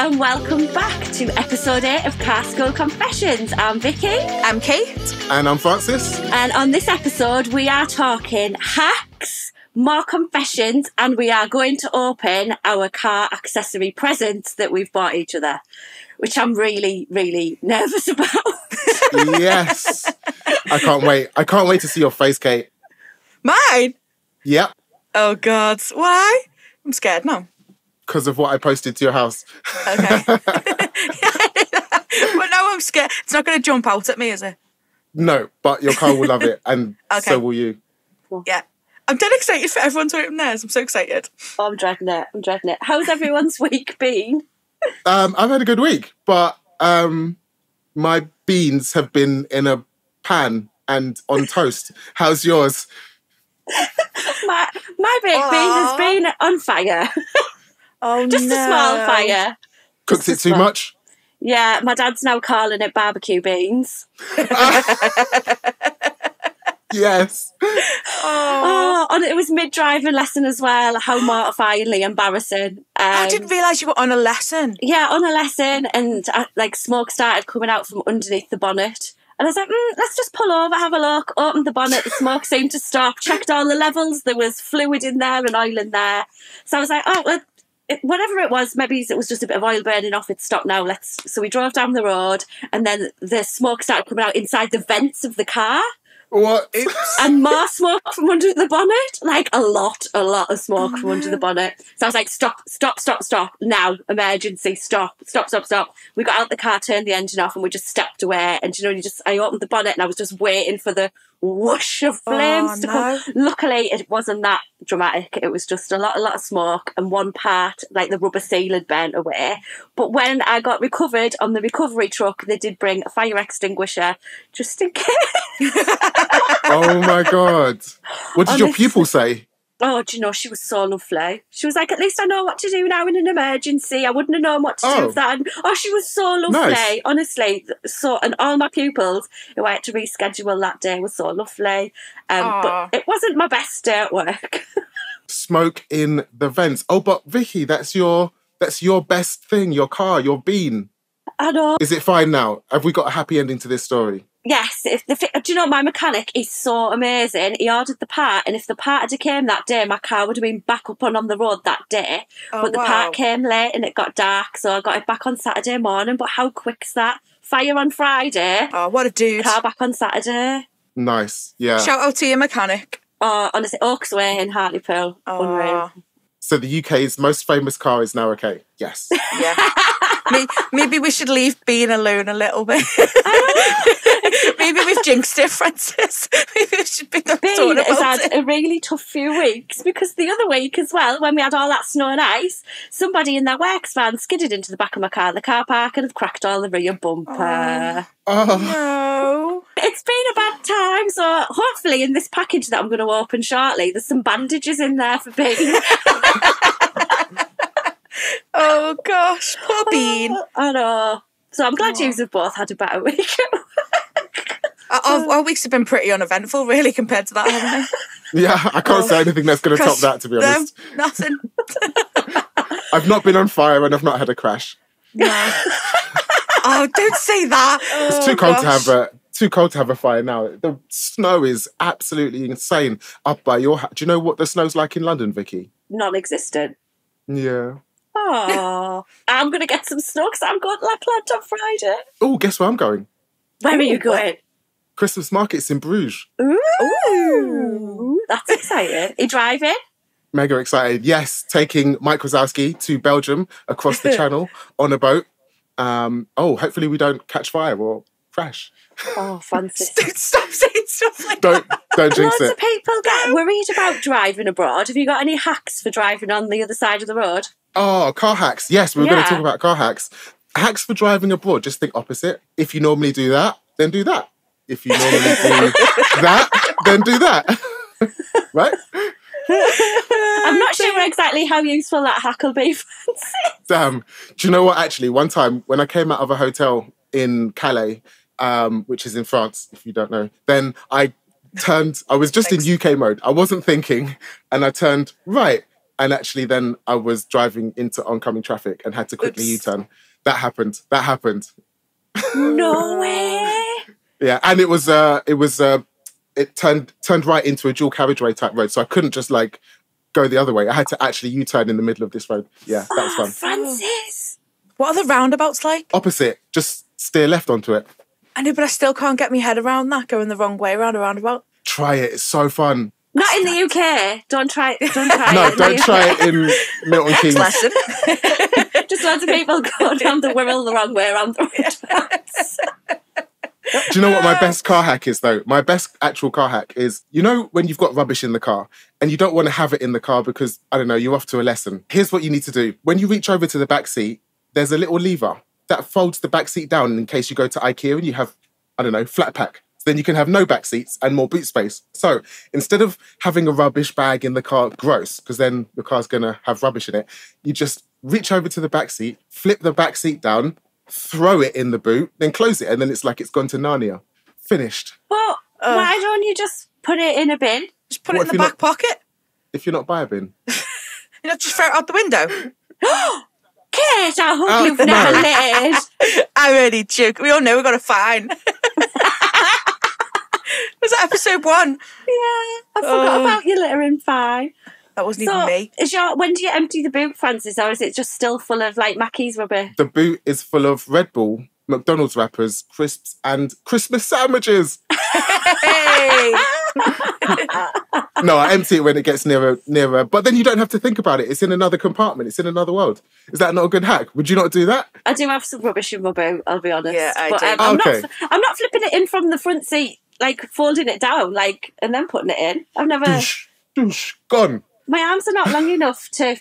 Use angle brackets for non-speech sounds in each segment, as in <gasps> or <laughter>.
and welcome back to episode 8 of Car School Confessions. I'm Vicky, I'm Kate. And I'm Francis. and on this episode, we are talking hacks, more confessions, and we are going to open our car accessory presents that we've bought each other, which I'm really, really nervous <laughs> about. yes. I can't wait. I can't wait to see your face, Kate. Mine? Yep. Oh, God. Why? I'm scared now. Because of what I posted to your house. Okay. <laughs> but now I'm scared. It's not going to jump out at me, is it? No, but your car will love it, and <laughs> Okay. so will you. Yeah. I'm dead excited for everyone to open theirs. I'm so excited. Oh, I'm dreading it. I'm dreading it. How's everyone's <laughs> week been? Um, I've had a good week, but um, my beans have been in a pan and on toast. How's yours? My, my baked bean has been on fire. Oh, Just a small fire. Cooks it too well. much? Yeah, my dad's now calling it barbecue beans. <laughs> Yes. Oh. Oh, and it was mid driving lesson as well. How mortifyingly embarrassing. Um, I didn't realise you were on a lesson. yeah, on a lesson, and uh, like smoke started coming out from underneath the bonnet. And I was like, mm, let's just pull over, have a look. Opened the bonnet, the smoke seemed to stop. Checked all the levels. There was fluid in there and oil in there. So I was like, oh, well, it, whatever it was, maybe it was just a bit of oil burning off. It stopped now. Let's. So we drove down the road, and then the smoke started coming out inside the vents of the car. What? Oops. and <laughs> more smoke from under the bonnet. Like a lot, a lot of smoke from under the oh, bonnet. So I was like, stop, stop, stop, stop. Now, emergency, stop, stop, stop, stop. We got out the car, turned the engine off, and we just stepped away. And you know, you just I opened the bonnet and I was just waiting for the whoosh of oh, flames Oh, to come. no. Luckily, it wasn't that dramatic. It was just a lot, a lot of smoke, and one part, like the rubber seal, had burnt away. But when I got recovered on the recovery truck, they did bring a fire extinguisher just in <laughs> case. <laughs> Oh my God. What did your Honestly. pupil say? Oh, do you know, she was so lovely. She was like, at least I know what to do now in an emergency. I wouldn't have known what to do Oh. with that. And, oh, she was so lovely. Nice. Honestly. So, and all my pupils who I had to reschedule that day were so lovely. Um, but it wasn't my best day at work. <laughs> Smoke in the vents. Oh, but Vicky, that's your that's your best thing. Your car, your bean. I know. Is it fine now? Have we got a happy ending to this story? Yes, if the fi- do you know my mechanic is so amazing. He ordered the part, and if the part had came that day, my car would have been back up and on the road that day. Oh, but the wow. part came late and it got dark, so I got it back on Saturday morning. But how quick's that? Fire on Friday, Oh, what a dude. car back on Saturday. Nice. Yeah. Shout out to your mechanic. Oh, honestly, Oaks Way in Hartlepool. Oh, Unreal. Oh, So the UK's most famous car is now okay. Yes. yeah. <laughs> Maybe we should leave Bean alone a little bit. Oh. <laughs> Maybe we've jinxed it, Francis. <laughs> Maybe we should be not Bean talking has had it. a really tough few weeks because the other week as well, when we had all that snow and ice, somebody in their works van skidded into the back of my car, in the car park, and have cracked all the rear bumper. Oh. oh, No. It's been a bad time, so hopefully in this package that I'm going to open shortly, there's some bandages in there for Bean. Oh gosh, poor uh, Bean. I know. So I'm glad Oh. you have both had a better <laughs> week. Our, our, our weeks have been pretty uneventful, really, compared to that, haven't they? <laughs> yeah. I can't say oh. anything that's going to top that. To be No, honest, nothing. <laughs> I've not been on fire and I've not had a crash. No. oh, don't say that. It's too oh, cold to have a too cold to have a fire now. The snow is absolutely insane up by your house. Do you know what the snow's like in London, Vicky? Non existent. Yeah. Oh, I'm going to get some snow because I'm going to Lapland on Friday. Oh, guess where I'm going? Where are you going? Christmas markets in Bruges. Ooh, that's exciting. Are you driving? Mega excited. Yes, taking Mike Wazowski to Belgium across the <laughs> channel on a boat. Um, oh, hopefully we don't catch fire or crash. Oh, <laughs> Francis. Don't stop saying stuff like Don't don't jinx Loads of people get worried about driving abroad. Have you got any hacks for driving on the other side of the road? Oh, car hacks. Yes, we were going to talk about car hacks. Hacks for driving abroad. Just think opposite. If you normally do that, then do that. If you normally do <laughs> that, then do that. <laughs> right? I'm not sure exactly how useful that hack will be, <laughs> Damn. Do you know what? Actually, one time when I came out of a hotel in Calais, um, which is in France, if you don't know, then I turned, I was just in UK mode. I wasn't thinking, and I turned right. And actually then I was driving into oncoming traffic and had to quickly Oops. U-turn. That happened. That happened. No <laughs> way. Yeah, and it was uh it was uh it turned turned right into a dual carriageway type road, so I couldn't just like go the other way. I had to actually U-turn in the middle of this road. Yeah, that was Oh, fun. Francis. What are the roundabouts like? Opposite, just steer left onto it. I know, but I still can't get my head around that going the wrong way around a roundabout. Try it. It's so fun. Not in the UK. Don't try. Don't try. No, it don't try it in Milton Keynes. Lesson. <laughs> Just lots of people go down the Wirral the wrong way around the road. Do you know what my <laughs> best car hack is though? My best actual car hack is you know when you've got rubbish in the car and you don't want to have it in the car because I don't know, you're off to a lesson. Here's what you need to do. When you reach over to the back seat, there's a little lever that folds the back seat down in case you go to IKEA and you have, I don't know, flat pack. So then you can have no back seats and more boot space. So instead of having a rubbish bag in the car, gross, because then the car's gonna have rubbish in it, you just reach over to the back seat, flip the back seat down, throw it in the boot, then close it, and then it's like it's gone to Narnia. Finished. But why don't you just put it in a bin? Just put What it in the you're back pocket. If you're not by a bin. <laughs> You know, just throw it out the window. <gasps> <gasps> Kate, I hope Oh, you've no. never lived. <laughs> I really joke. We all know we got a fine. <laughs> Was that episode one? Yeah, I forgot Oh. about your littering fine. That wasn't So, even me. is your when do you empty the boot, Francis, or is it just still full of like Mackey's rubbish? The boot is full of Red Bull, McDonald's wrappers, crisps, and Christmas sandwiches. Hey, <laughs> No, I empty it when it gets nearer, nearer. But then you don't have to think about it. It's in another compartment. It's in another world. Is that not a good hack? Would you not do that? I do have some rubbish in my boot. I'll be honest. Yeah, I but, do. Um, I'm Okay. not. I'm not flipping it in from the front seat, like folding it down, like and then putting it in. I've never. Doosh, doosh, gone. my arms are not long enough to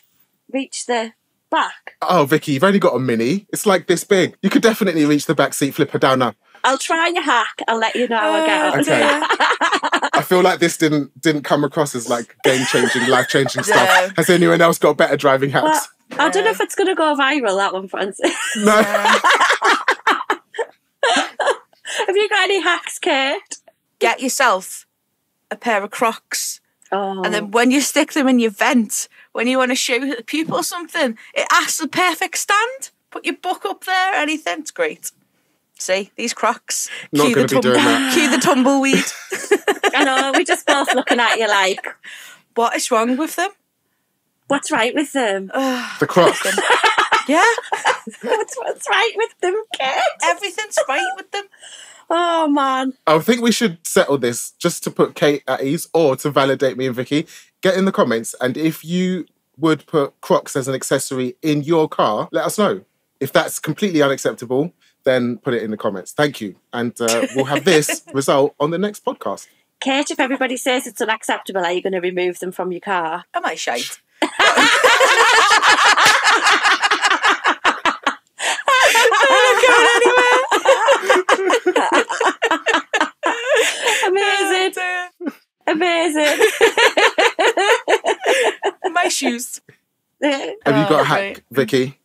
reach the back. Oh, Vicky, you've only got a mini. It's like this big. You could definitely reach the back seat, flip her down now. I'll try your hack. I'll let you know how I get on. Okay. <laughs> I feel like this didn't didn't come across as like game changing, life <laughs> changing stuff. Has anyone else got better driving Well, hacks? I don't know if it's going to go viral, that one, Francis. no. <laughs> Have you got any hacks, Kate? Get yourself a pair of Crocs, Oh. and then when you stick them in your vent, when you want to show the people something, it asks the perfect stand. Put your book up there, anything. It's great. See these Crocs. Not Cue gonna the be doing that. <laughs> Cue the tumbleweed. <laughs> I know, we're just both looking at you like, what is wrong with them? what's right with them? The Crocs. Yeah, <laughs> what's, what's right with them, Kate? everything's right with them. Oh, man. I think we should settle this just to put Kate at ease or to validate me and Vicky. Get in the comments, and if you would put Crocs as an accessory in your car, let us know. If that's completely unacceptable, then put it in the comments. Thank you. And uh, we'll have this <laughs> result on the next podcast. Kate, if everybody says it's unacceptable, are you going to remove them from your car? Am I shite? <laughs> Amazing. <laughs> My shoes. Have you got a hack, right. Vicky?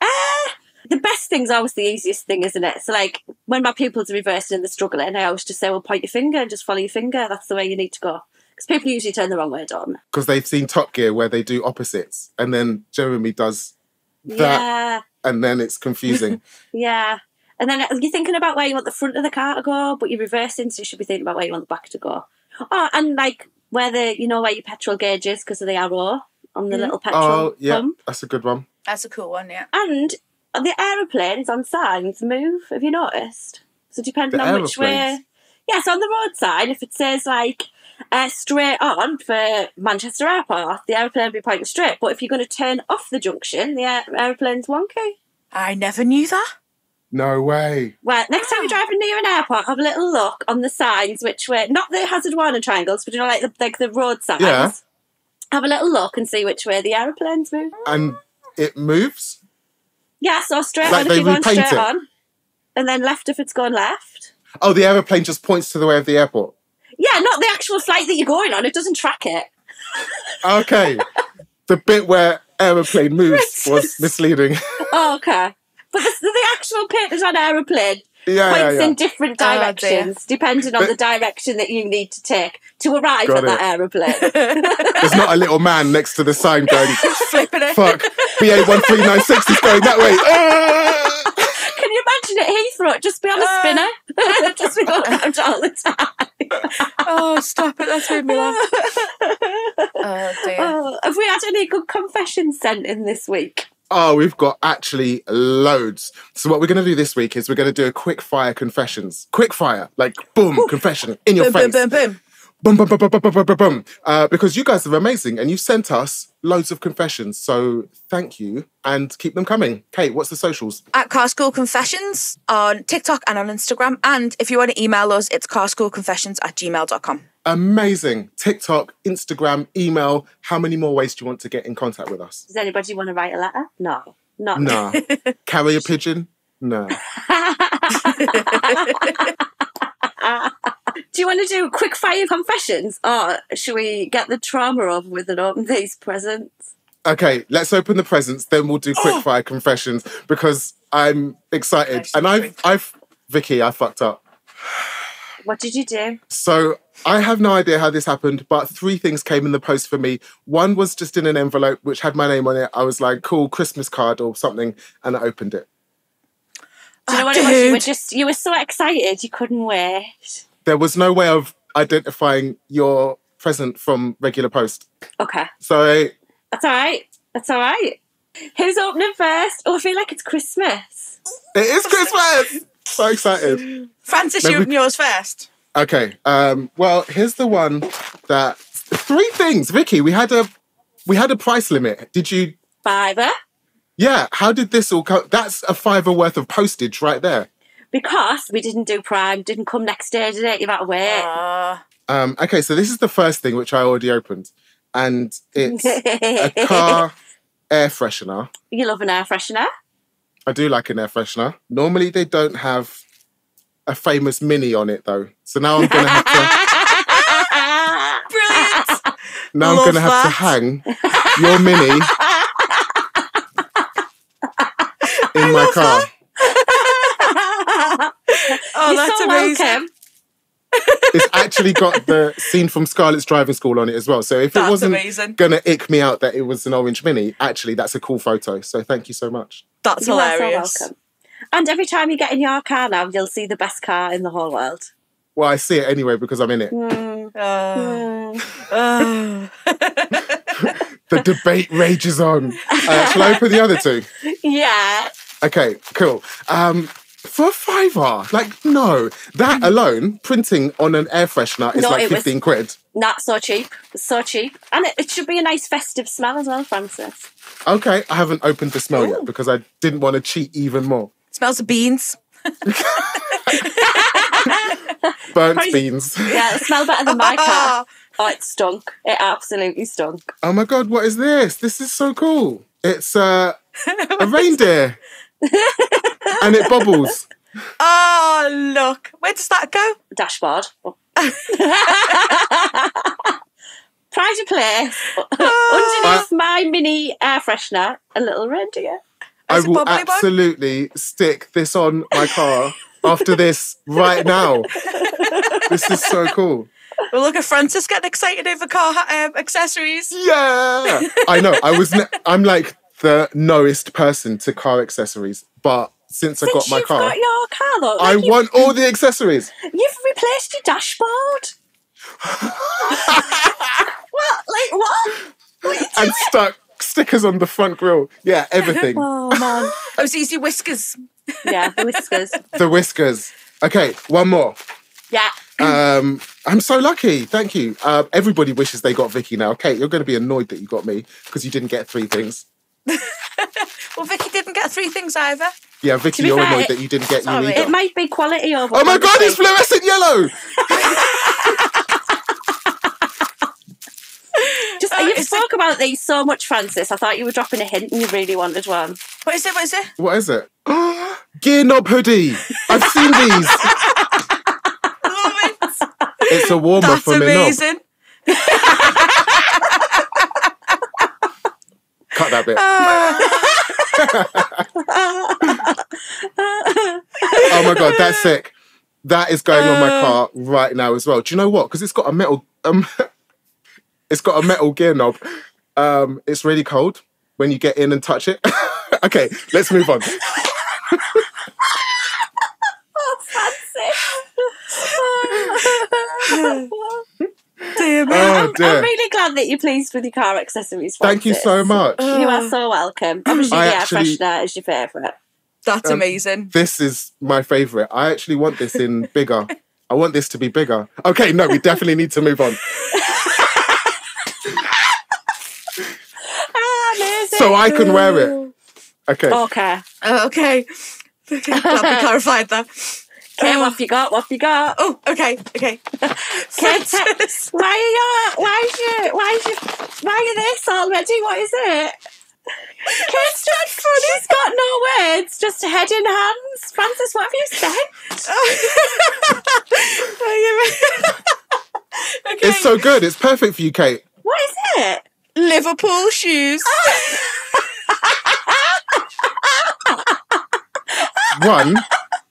Ah, the best thing's always the easiest thing, isn't it? So, like, when my pupils are reversing and they're struggling, I always just say, well, point your finger and just follow your finger. That's the way you need to go. Because people usually turn the wrong way, don't? Because they've seen Top Gear where they do opposites, and then Jeremy does that, Yeah, and then it's confusing. <laughs> <laughs> yeah. And then uh, you're thinking about where you want the front of the car to go, but you're reversing, so you should be thinking about where you want the back to go. Oh, and like where the, you know, where your petrol gauge is because of the arrow on the Mhm. little petrol oh, yeah, pump. that's a good one. That's a cool one, yeah. And the aeroplanes on signs move. Have you noticed? So depending The on which way. aeroplanes? Yes, on the road sign, if it says like uh, straight on for Manchester Airport, the aeroplane will be pointing straight. But if you're going to turn off the junction, the air- aeroplane's wonky. I never knew that. No way. Well, next time you're ah. driving near an airport, have a little look on the signs which were not the hazard warning triangles, but you know, like the, like the road signs. Yeah. Have a little look and see which way the aeroplanes move. And it moves. Yeah, so straight Like on if they you're going straight it. on, and then left if it's going left. Oh, the aeroplane just points to the way of the airport. Yeah, not the actual flight that you're going on. It doesn't track it. Okay. <laughs> the bit where aeroplane moves was misleading. Oh, okay. But the, the actual pictures on aeroplane Yeah, yeah, points yeah. in different Oh, directions, depending on But- the direction that you need to take to arrive Got at that aeroplane. <laughs> There's not a little man next to the sign going, <laughs> Flipping it. fuck, BA1396 is going that way. Ah! <laughs> Can you imagine it Heathrow? Just be on a Uh. spinner. Just be going around all the time. Oh, stop it. That's made me laugh. Oh, dear. Oh, have we had any good confessions sent in this week? Oh, we've got actually loads. So what we're going to do this week is we're going to do a quick fire confessions. Quick fire, like boom, Ooh. confession in your boom, face. Boom, boom, boom. Boom, boom, boom, boom, boom, boom, boom, boom. Uh, because you guys are amazing and you sent us loads of confessions. So thank you and keep them coming. Kate, what's the socials? At Car School Confessions on TikTok and on Instagram. And if you want to email us, it's carschoolconfessions at gmail.com. Amazing. TikTok, Instagram, email. How many more ways do you want to get in contact with us? Does anybody want to write a letter? No. Not. <laughs> Carry a pigeon? No. <laughs> Do you want to do quick fire confessions? Or should we get the trauma over with and open these presents? Okay, let's open the presents, then we'll do quick oh. fire confessions because I'm excited. And I've. I've, Vicky, I fucked up. What did you do? So I have no idea how this happened, but three things came in the post for me. One was just in an envelope which had my name on it. I was like, cool, Christmas card or something, and I opened it. Do you know what it was? You were just you were so excited you couldn't wait. There was no way of identifying your present from regular post. Okay. So That's all right. That's all right. Who's opening first? Oh, I feel like it's Christmas. it is Christmas! So excited. Francis, Maybe open yours first. Okay. Um, well, here's the one that three things. Vicky, we had a we had a price limit. Did you Fiver. yeah, how did this all come? That's a fiver worth of postage right there. Because we didn't do Prime, didn't come next day, did it? You've had to wait. Ah. Um, okay, so this is the first thing which I already opened, and it's <laughs> a car air freshener. you love an air freshener. I do like an air freshener. Normally they don't have a famous mini on it though, so now I'm gonna have to <laughs> Brilliant. now I'm gonna have to hang your mini <laughs> in my car. <laughs> Oh, You're that's so amazing. welcome. It's actually got the scene from Scarlett's Driving School on it as well. So if it wasn't amazing. gonna ick me out that it was an orange mini, actually that's a cool photo. So thank you so much. That's You are so hilarious. welcome. And every time you get in your car now, you'll see the best car in the whole world. Well, I see it anyway because I'm in it. Mm, mm. Oh. The debate rages on. Uh, shall I open the other two? <laughs> Yeah. Okay, cool. Um, for a fiver, like no, that alone, printing on an air freshener is No, like it was- fifteen quid. Not so cheap. So cheap. And it, it should be a nice festive smell as well, Francis. Okay, I haven't opened the smell yet because I didn't want to cheat even more. Smells of beans. <laughs> Burnt Probably- beans. Yeah, it smelled better than my car. <laughs> Oh, it stunk. It absolutely stunk. Oh my god, what is this? This is so cool. It's uh, a reindeer, <laughs> and it bubbles. <laughs> Oh, look. Where does that go? Dashboard. <laughs> Pride of place. Oh. Underneath my mini air freshener, a little reindeer. I Is will bubbly one? absolutely stick this on my car after this right now. <laughs> This is so cool. Well, look at Francis getting excited over car um, accessories. Yeah, I know. I was. Ne- I'm like the knowest person to car accessories, but since I got my you've car, got your car, though, I like you've- want all the accessories. You've replaced your dashboard. <laughs> what? Like what? What are you and doing? stuck stickers on the front grill. Yeah, everything. <laughs> Oh man. Those easy whiskers. Yeah, the whiskers. the whiskers. Okay, one more. Yeah. Um, I'm so lucky. Thank you. Uh, everybody wishes they got Vicky now. Kate, you're going to be annoyed that you got me because you didn't get three things. <laughs> Well, Vicky didn't get three things either. Yeah, Vicky, you're fair, annoyed it- that you didn't get you Sorry. either. It might be quality over. Oh my god, it's fluorescent yellow! <laughs> Just Oh, you it's spoke about these so much, Francis. I thought you were dropping a hint and you really wanted one. What is it? What is it? What is it? <gasps> Gear knob hoodie. I've seen these. <laughs> Love it. It's a warmer That's for my knob. amazing. Cut that bit. <laughs> Oh my god, that's sick. That is going on my Uh. car right now as well. Do you know what? Because it's got a metal um <laughs> it's got a metal gear knob. Um it's really cold when you get in and touch it. <laughs> okay, let's move on. oh, fancy. Dear me. Oh I'm. I'm really glad that you're pleased with your car accessories. Thank you so much. You are so welcome. Obviously, I the air actually- freshener is your favourite. That's Um, amazing. This is my favorite. I actually want this in <laughs> bigger. I want this to be bigger. Okay, no, we definitely need to move on. <laughs> Ah. So I can wear it. Okay. Okay. Oh, okay. <laughs> Glad we clarified that. Okay, Uh, what you got? What you got? Oh, okay, okay. <laughs> Okay, Francis. <laughs> Why are you? Why is you? Why is you? Why are you this already? What is it? Kate's just funny. She's got no <laughs> words, just head in hands. Francis, what have you said? okay. It's so good. It's perfect for you, Kate. What is it? Liverpool shoes. One,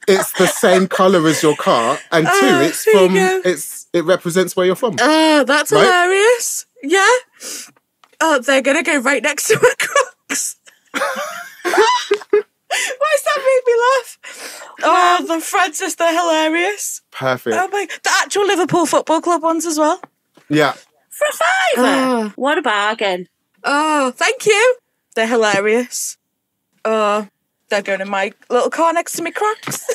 it's the same color as your car, and two, Oh, it's from it's it represents where you're from. Oh, that's Right? hilarious. Yeah. Oh, they're gonna go right next to my Crocs. Why does that make me laugh? Oh, the Francis, they're hilarious. Perfect. Oh my, the actual Liverpool Football Club ones as well. Yeah. For a fiver. Oh. What a bargain. Oh, thank you. They're hilarious. Oh, they're going in my little car next to me Crocs.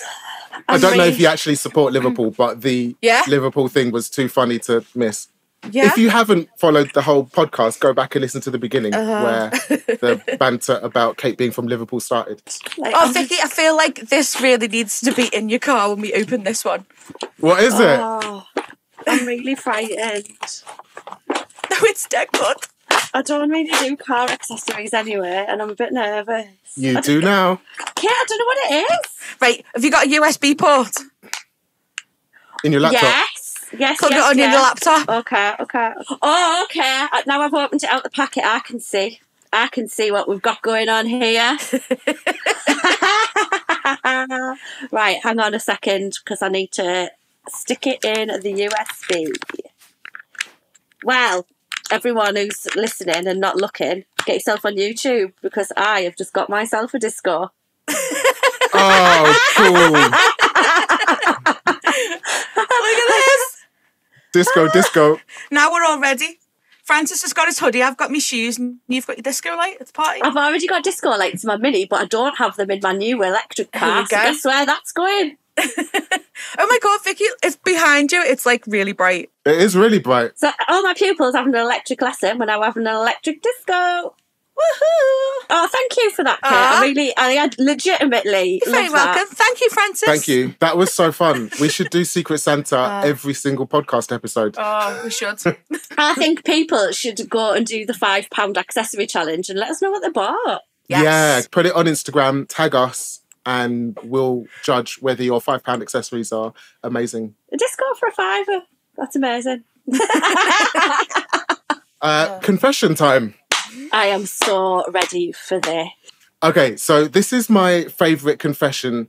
I don't know if you actually support Liverpool, but the Yeah. Liverpool thing was too funny to miss. Yeah. If you haven't followed the whole podcast, go back and listen to the beginning Uh-huh. where the <laughs> banter about Kate being from Liverpool started. Like, Oh, Vicky, I feel like this really needs to be in your car when we open this one. What is it? Oh, I'm really frightened. <laughs> No, it's dead good. I don't really do car accessories anyway, and I'm a bit nervous. You do now. Kate, I don't know what it is. Right, have you got a USB port? In your laptop. Yes, yes, Plug yes, it on yes. your laptop. Okay, okay. Oh, okay. Uh, Now I've opened it out the packet. I can see. I can see what we've got going on here. <laughs> <laughs> right, hang on a second because I need to stick it in the USB. Well, everyone who's listening and not looking, get yourself on YouTube because I have just got myself a disco. <laughs> Oh, cool. <laughs> Look at this. disco, <laughs> disco. Now we're all ready. Francis has got his hoodie. I've got my shoes, and you've got your disco light at the party. I've already got disco lights in my mini, but I don't have them in my new electric car. So go. guess where that's going? Oh my god, Vicky, it's behind you. It's like really bright. It is really bright. So all my pupils having an electric lesson. We're now having an electric disco. Woohoo! Oh, thank you for that, Kate. I really, I had legitimately. You're very love that. welcome. Thank you, Francis. Thank you. That was so fun. We should do Secret Santa <laughs> Uh. every single podcast episode. Oh, we should. <laughs> I think people should go and do the five pound accessory challenge and let us know what they bought. Yes. Yeah, put it on Instagram, tag us, and we'll judge whether your five pound accessories are amazing. A disco for a fiver. That's amazing. <laughs> Uh, confession time. I am so ready for this. Okay, so this is my favorite confession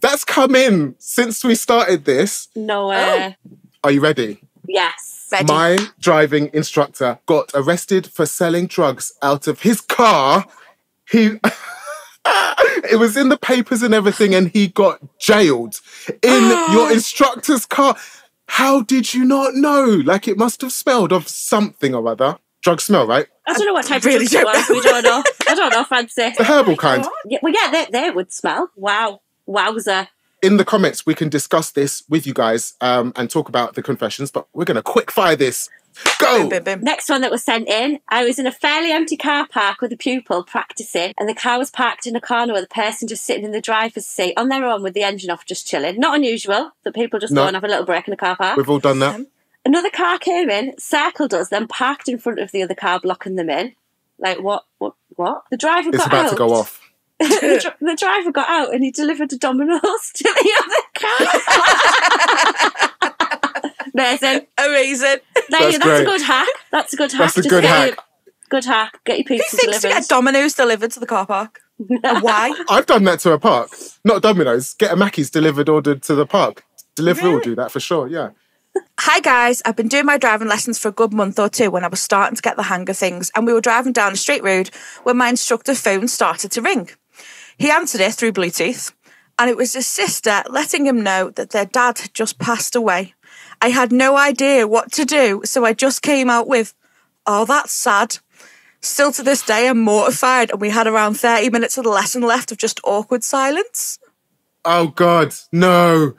that's come in since we started this. No way. Are you ready? Yes. Ready. My driving instructor got arrested for selling drugs out of his car. He <laughs> <laughs> it was in the papers and everything, and he got jailed in <gasps> your instructor's car. How did you not know? Like it must have smelled of something or other. Drug smell, right? I don't know what type really of drugs it don't was. We don't know. I don't know, Francis. The herbal kind. Yeah, well, yeah, they, they would smell. Wow. Wowzer. In the comments, we can discuss this with you guys um, and talk about the confessions, but we're going to quick fire this. Go! Bim, bim, bim. Next one that was sent in, I was in a fairly empty car park with a pupil practicing, and the car was parked in a corner with a person just sitting in the driver's seat on their own with the engine off, just chilling. Not unusual that people just No. go and have a little break in a car park. We've all done that. Another car came in, circled us, then parked in front of the other car, blocking them in. Like what? What? What? The driver It's got about out. to go off. <laughs> the, dri- the driver got out and he delivered a Domino's <laughs> to the other car. <laughs> Amazing. Amazing. There That's you, that's great. a good hack. That's a good hack. That's a Just good get hack. your- Good hack. Get your Who pizza thinks to get Domino's delivered to the car park? <laughs> Why? I've done that to a park. Not Domino's. Get a Mackey's delivered, ordered to the park. Delivery will do that for sure. Yeah. Hi guys, I've been doing my driving lessons for a good month or two when I was starting to get the hang of things, and we were driving down a straight road when my instructor's phone started to ring. He answered it through Bluetooth, and it was his sister letting him know that their dad had just passed away. I had no idea what to do, so I just came out with, Oh, that's sad. Still to this day, I'm mortified, and we had around 30 minutes of the lesson left of just awkward silence. Oh God, no,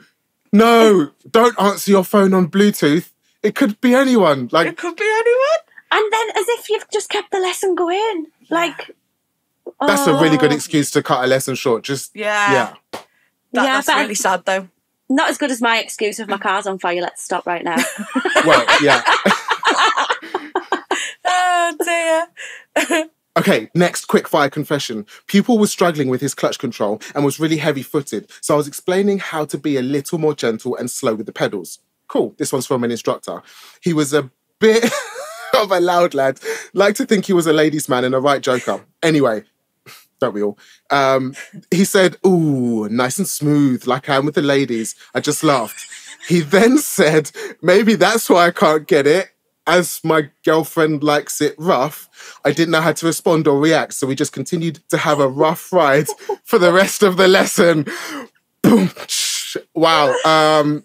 no! Don't answer your phone on Bluetooth. It could be anyone. Like It could be anyone. And then, as if you've just kept the lesson going, like that's a really good oh, excuse to cut a lesson short. Just Yeah. yeah. That, Yeah, that's but- really sad though. Not as good as my excuse of my car's on fire. Let's stop right now. <laughs> Well, yeah. <laughs> Oh dear. Okay, next quick fire confession. Pupil was struggling with his clutch control and was really heavy footed, so I was explaining how to be a little more gentle and slow with the pedals. Cool, this one's from an instructor. He was a bit <laughs> of a loud lad, like to think he was a ladies' man and a right joker. Anyway, don't we all? Um, he said, Ooh, nice and smooth, like I am with the ladies. I just laughed. He <laughs> then said, Maybe that's why I can't get it. As my girlfriend likes it rough, I didn't know how to respond or react, so we just continued to have a rough ride for the rest of the lesson. Boom. Wow. Um,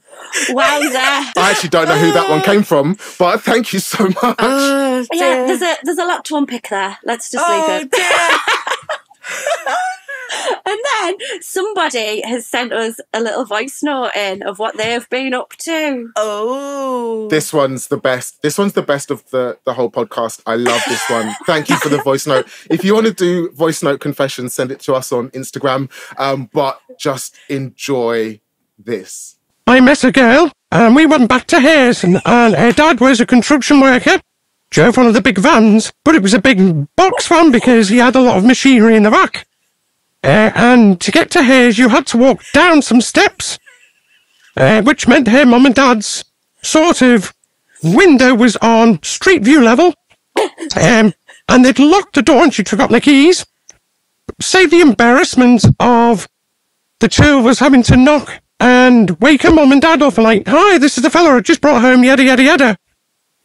Wowza! I actually don't know who that one came from, but thank you so much. Oh, Yeah, there's a there's a lot to unpick there. Let's just oh leave it. dear. <laughs> <laughs> And then somebody has sent us a little voice note in of what they have been up to. Oh. This one's the best. This one's the best of the the whole podcast. I love this one. <laughs> Thank you for the voice note. If you want to do voice note confessions, send it to us on Instagram. Um, but just enjoy this. I met a girl, and we went back to Hayes, and, and her dad was a construction worker. Drove one of the big vans, but it was a big box van because he had a lot of machinery in the back. Uh, and to get to Hayes, you had to walk down some steps, uh, which meant her mum and dad's sort of window was on street view level. Um, and they'd locked the door, and she took up the keys. Save the embarrassment of the two of us having to knock and wake her mum and dad up and like, hi, this is the fella I just brought home, yada yada yada.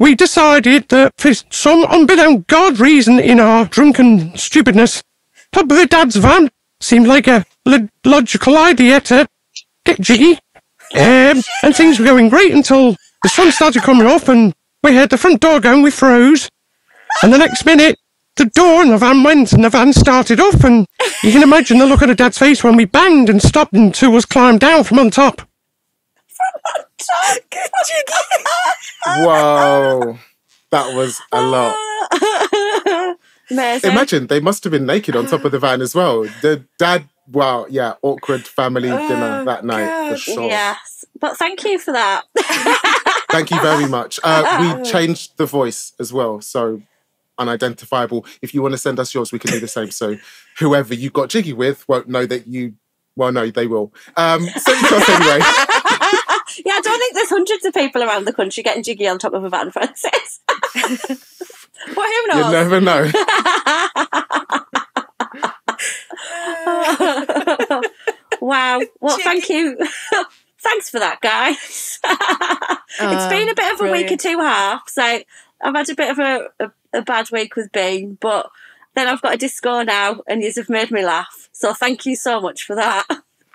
We decided that for some unbeknown God reason in our drunken stupidness, top dad's van seemed like a lo- logical idea to get jiggy. Um, and things were going great until the sun started coming up and we heard the front door go and we froze. And the next minute, the door and the van went and the van started up and you can imagine the look on her dad's face when we banged and stopped and two of us climbed down from on top. Whoa, that was a lot. <laughs> Imagine they must have been naked on top of the van as well. The dad, wow, yeah, awkward family dinner that night for sure. Yes. But thank you for that. <laughs> Thank you very much. Uh, we <laughs> changed the voice as well, so unidentifiable. If you want to send us yours, we can do the same. So whoever you got jiggy with won't know that you. Well, no, they will. Um, send it to us anyway. Yeah, I don't think there's hundreds of people around the country getting jiggy on top of a van, Francis. <laughs> but who knows? You never know. <laughs> wow. Well, thank you. <laughs> Thanks for that, guys. it's been a oh, bit of a week or brilliant. two half. So I've had a bit of a, a, a bad week with Bean, but then I've got a disco now, and you have made me laugh. So thank you so much for that.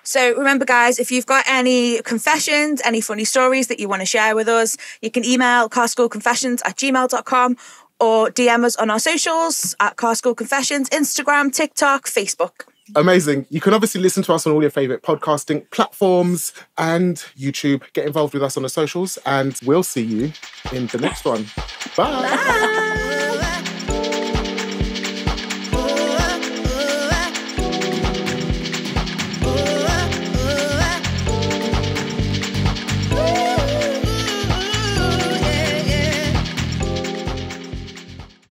So remember, guys, if you've got any confessions, any funny stories that you want to share with us, you can email carschoolconfessions at gmail.com or DM us on our socials at Car School Confessions, Instagram, TikTok, Facebook. Amazing. You can obviously listen to us on all your favorite podcasting platforms and YouTube. Get involved with us on the socials, and we'll see you in the next one. Bye. Bye.